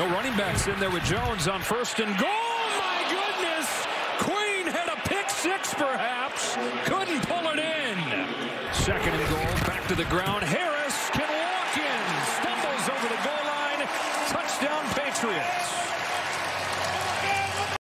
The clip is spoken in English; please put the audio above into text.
No running backs in there with Jones on first and goal. My goodness. Queen had a pick six, perhaps. Couldn't pull it in. Second and goal. Back to the ground. Harris can walk in. Stumbles over the goal line. Touchdown, Patriots.